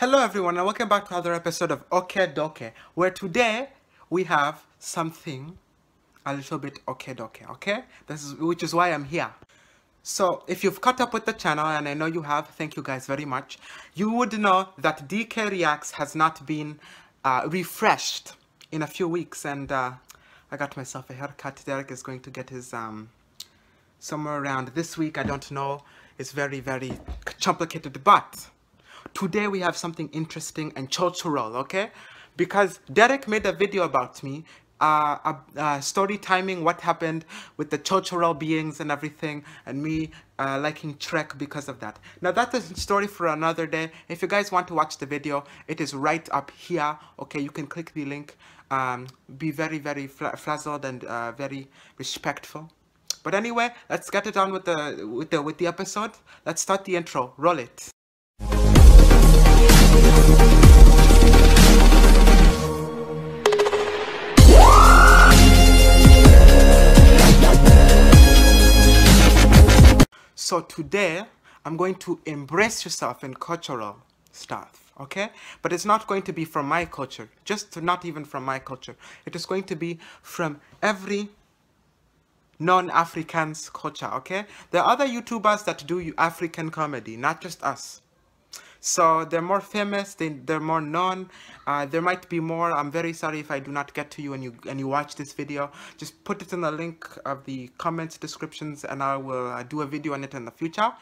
Hello everyone and welcome back to another episode of Oke Doke where today we have something a little bit Oke Doke, okay? This is which is why I'm here. So if you've caught up with the channel and I know you have, thank you guys very much. You would know that DK Reacts has not been uh, refreshed in a few weeks and uh, I got myself a haircut. Derek is going to get his um, somewhere around this week. I don't know. It's very, very complicated, but today we have something interesting and cultural, okay? Because Derek made a video about me, uh, uh, uh, story timing what happened with the cultural beings and everything, and me uh, liking Trek because of that. Now that's a story for another day. If you guys want to watch the video, it is right up here, okay? You can click the link. Um, be very, very frazzled and uh, very respectful. But anyway, let's get it on with the with the with the episode. Let's start the intro. Roll it. So today, I'm going to embrace yourself in cultural stuff, okay? But it's not going to be from my culture, just not even from my culture. It is going to be from every non-Africans culture, okay? There are other YouTubers that do you African comedy, not just us. So they're more famous, they, they're more known. Uh, there might be more. I'm very sorry if I do not get to you and you and you watch this video. Just put it in the link of the comments descriptions and I will uh, do a video on it in the future.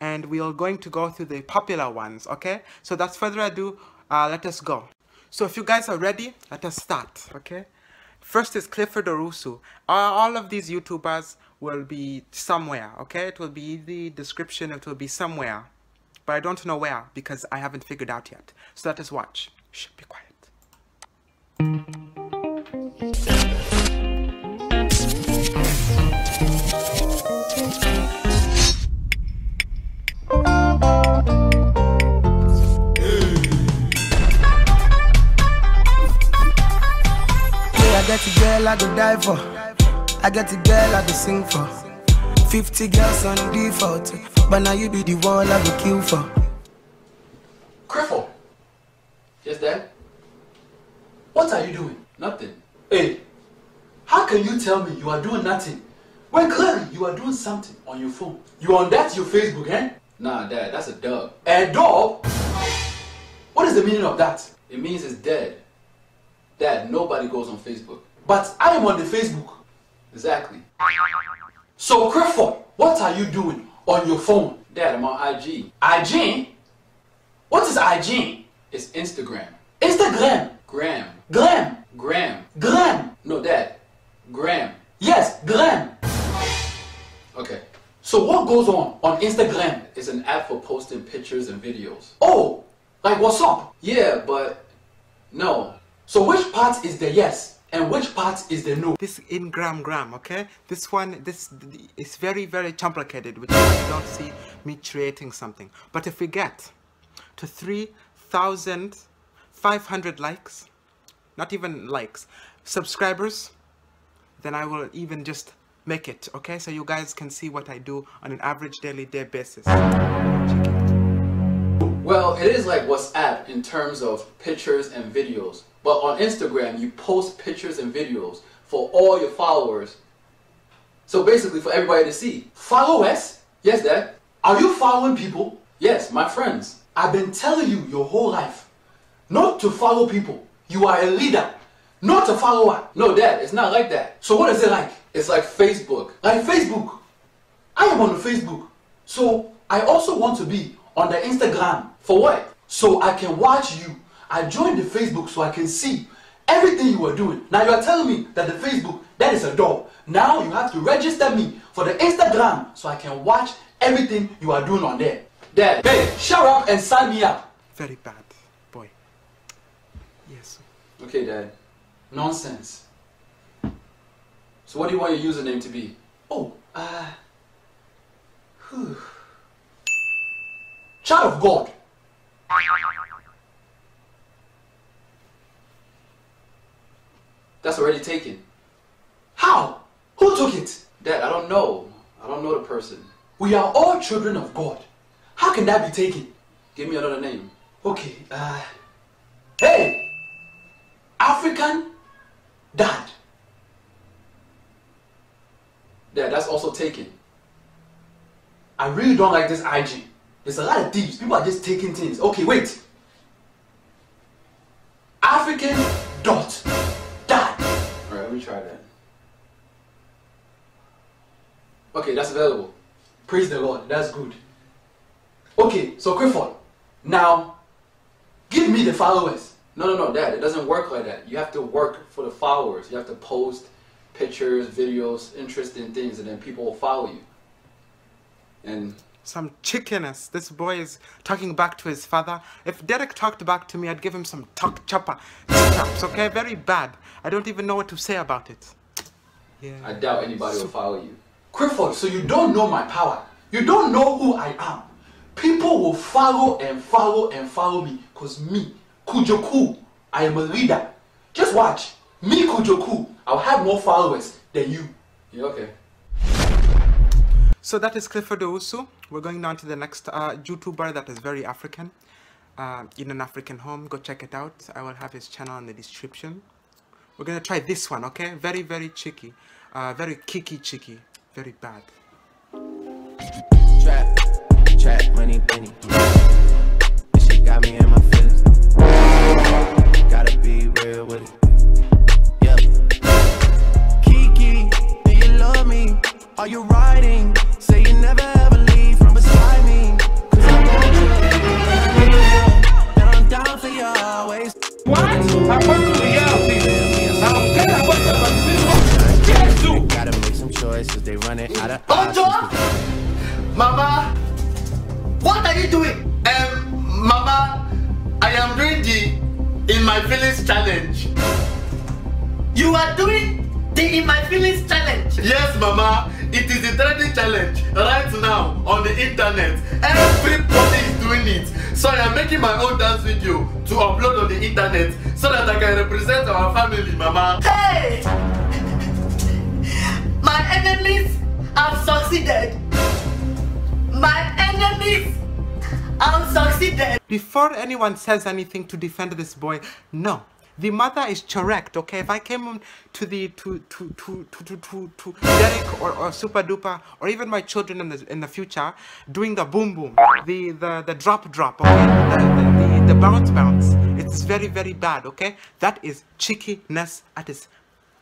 And we are going to go through the popular ones, okay? So that's further ado, uh, let us go. So if you guys are ready, let us start, okay? First is Clifford Owusu. All of these YouTubers will be somewhere, okay? It will be the description, it will be somewhere but I don't know where because I haven't figured out yet. So let us watch. Shh, be quiet. I get a girl I go die for. I get a girl I go sing for. 50 girls on default. But now you be the one I will kill for. Criffle. Yes, Dad? What are you doing? Nothing. Hey, how can you tell me you are doing nothing when clearly you are doing something on your phone? You on that your Facebook, eh? Nah, Dad, that's a dub. A dog? What is the meaning of that? It means it's dead. Dad, nobody goes on Facebook. But I am on the Facebook. Exactly. So, Criffle, what are you doing on your phone? Dad, I'm on IG. IG? What is IG? It's Instagram. Instagram. Gram. Gram. Gram. Gram. No, Dad. Gram. Yes, Gram. Okay. So what goes on on Instagram? It's an app for posting pictures and videos. Oh, like what's up? Yeah, but no. So which part is the yes and which part is the no? This in gram gram, okay? This one, this is very, very complicated, which you don't see me creating something. But if we get to 3,500 likes, not even likes, subscribers, then I will even just make it, okay? So you guys can see what I do on an average daily day basis. Well, it is like WhatsApp in terms of pictures and videos. But on Instagram, you post pictures and videos for all your followers. So basically for everybody to see. Followers? Yes, Dad. Are you following people? Yes, my friends. I've been telling you your whole life not to follow people. You are a leader, not a follower. No, Dad, it's not like that. So what is it like? It's like Facebook. Like Facebook. I am on Facebook. So I also want to be on the Instagram. For what? So I can watch you. I joined the Facebook so I can see everything you are doing. Now you are telling me that the Facebook, that is a door. Now you have to register me for the Instagram so I can watch everything you are doing on there. Dad. Hey, shut up and sign me up. Very bad, boy. Yes. Okay, Dad. Nonsense. So what do you want your username to be? Oh, uh, whew. Child of God. That's already taken. How? Who took it? Dad, I don't know. I don't know the person. We are all children of God. How can that be taken? Give me another name. Okay, uh, hey, African dad. Yeah, that's also taken. I really don't like this IG. There's a lot of thieves. People are just taking things. Okay, wait. African dot dad. Alright, let me try that. Okay, that's available. Praise the Lord. That's good. Okay, so Clifford, now give me the followers. No, no, no, Dad, it doesn't work like that. You have to work for the followers. You have to post pictures, videos, interesting things, and then people will follow you. And Some chickeness. This boy is talking back to his father. If Derek talked back to me, I'd give him some talk chopper snaps, okay? Very bad. I don't even know what to say about it. Yeah. I doubt anybody will follow you. Clifford, so you don't know my power. You don't know who I am. People will follow and follow and follow me because me, Kujoku, I am a leader. Just watch. Me, Kujoku, I'll have more followers than you. Yeah, okay. So that is Clifford Owusu. We're going on to the next uh, YouTuber that is very African. Uh, in an African home. Go check it out. I will have his channel in the description. We're gonna try this one, okay? Very, very cheeky. Uh, very kicky cheeky. Very bad. Trap, trap, money, penny. Shit got me in my choices. They run it out of Ojo! Mama, what are you doing? Um, Mama, I am doing the In My Feelings challenge. You are doing the In My Feelings challenge. Yes, Mama, it is the trending challenge right now on the internet. Everybody is doing it. So I am making my own dance video to upload on the internet so that I can represent our family, Mama. Hey! My enemies have succeeded. My enemies have succeeded. Before anyone says anything to defend this boy, no. The mother is correct, okay? If I came to the to to to to to to, Derek or, or Super Duper or even my children in the in the future doing the boom boom, the the the drop drop, okay? The the, the, the bounce bounce. It's very very bad, okay? That is cheekiness at its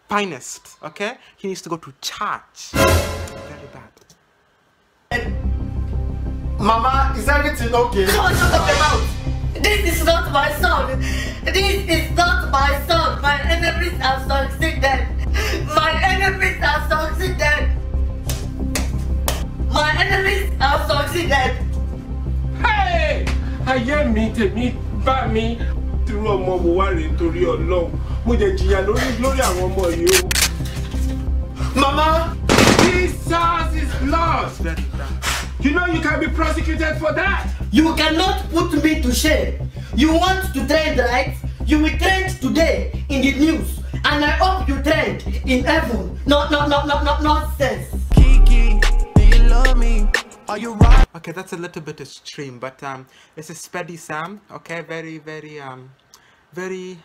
finest, okay? He needs to go to church. Very bad. Mama, is everything okay? Shut your mouth. This is not my son. This is not my son. My enemies have succeeded. My enemies have succeeded. My enemies have succeeded. Hey! Ayé mi tèmi bá mi. Irú ọmọ wo wá rèé torí Ọlọ́run. Mo jẹ jìyà lórí lórí àwọn ọmọ yìí o. Mama, Jesus is lost. You know you can be prosecuted for that. You cannot put me to shame. You want to trend, right? You will trend today in the news. And I hope you trend in heaven. No, no, no, no, no, nonsense. Kiki, do you love me? Are you riding? Okay, that's a little bit extreme, but um, this is Spedy Sam. Okay, very, very, um, very,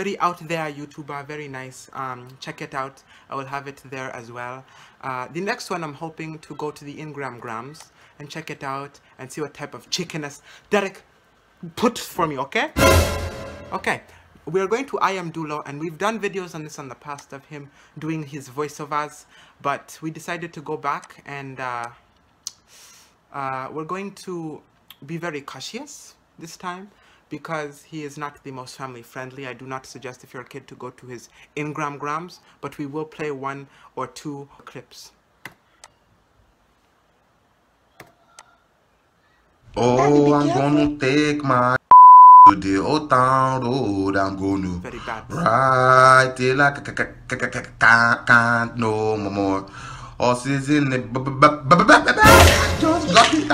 very out there YouTuber. Very nice. Um, check it out. I will have it there as well. Uh, the next one, I'm hoping to go to the Ingram Grams and check it out and see what type of chickeness Derek put for me. Okay. Okay. We are going to I Am Dulo, and we've done videos on this in the past of him doing his voiceovers, but we decided to go back and. Uh, uh, we're going to be very cautious this time because he is not the most family friendly. I do not suggest if you're a kid to go to his Ingram Grams, but we will play one or two clips. Oh, I'm gonna take my to the old town road. I'm gonna Very bad. ride till I can't, can't no more. Horses in the b- b- b- b- b- b- b- just got it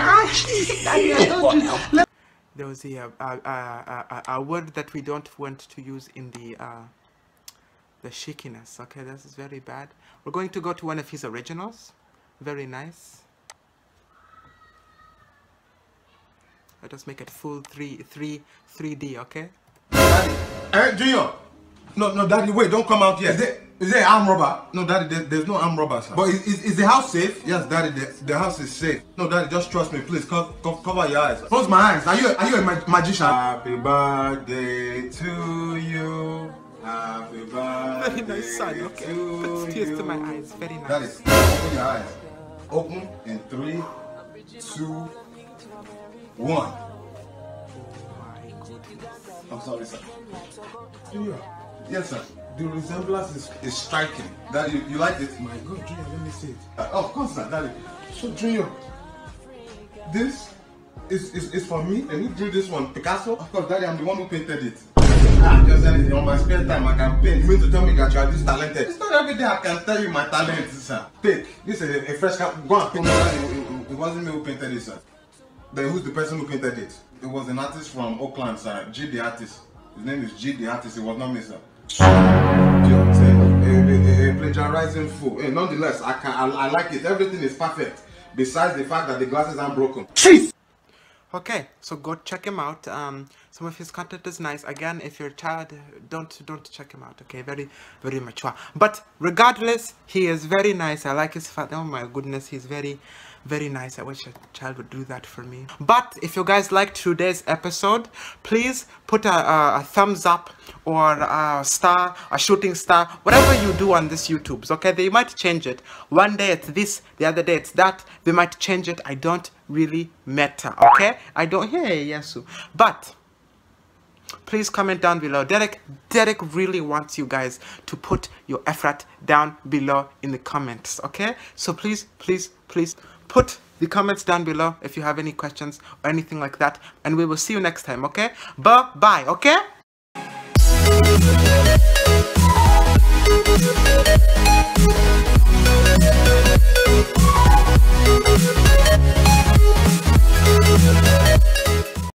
Daddy, I told you. There was a, uh, uh, uh, uh, a word that we don't want to use in the uh, the shakiness. Okay, this is very bad. We're going to go to one of his originals. Very nice. I just make it full three, three, 3D, okay? Daddy. Eh, Junior. No, no, Daddy, wait, don't come out yet. Is there, is there arm robber? No, Daddy, there, there's no arm robber, sir. But is, is, is the house safe? Yes, Daddy, the, the house is safe. No, Daddy, just trust me, please. Co- co- cover your eyes. Close my eyes. Are you, are you a ma- magician? Happy birthday to you. Happy birthday Very nice son, okay? Puts tears to my eyes, very nice. Daddy, open your eyes. Open in three, two, one. Oh I'm sorry, sir. Junior. Yes, sir. The resemblance is, is striking. Daddy, you, you like it? My God, Junior, let me see it. Uh, of course, sir, Daddy. So, Junior, this is, is, is for me, and who drew this one? Picasso? Of course, Daddy, I'm the one who painted it. Ah, just anything on my spare time, I can paint. You mean to tell me that you are this talented? It's not every day I can tell you my talent, sir. Take, this is a, a fresh cap. Go and. It, it, it wasn't me who painted it, sir. Then who's the person who painted it? It was an artist from Oakland, sir. G the artist. His name is G the artist. It was not me, sir. You know what I'm saying? A, a, a plagiarizing fool. Eh, nonetheless, I can I, I like it. Everything is perfect. Besides the fact that the glasses aren't broken. Jeez! Okay, so go check him out. Um, some of his content is nice. Again, if you're a child, don't don't check him out. Okay, very very mature. But regardless, he is very nice. I like his father. Oh my goodness, he's very very nice. I wish a child would do that for me. But if you guys liked today's episode, please put a, a, a thumbs up or a star, a shooting star, whatever you do on this YouTube's. Okay, they might change it. One day it's this, the other day it's that. They might change it. I don't really matter. Okay, I don't. Hey, yesu but please comment down below derek derek really wants you guys to put your effort down below in the comments okay so please please please put the comments down below if you have any questions or anything like that. And we will see you next time, okay? Bye-bye, okay?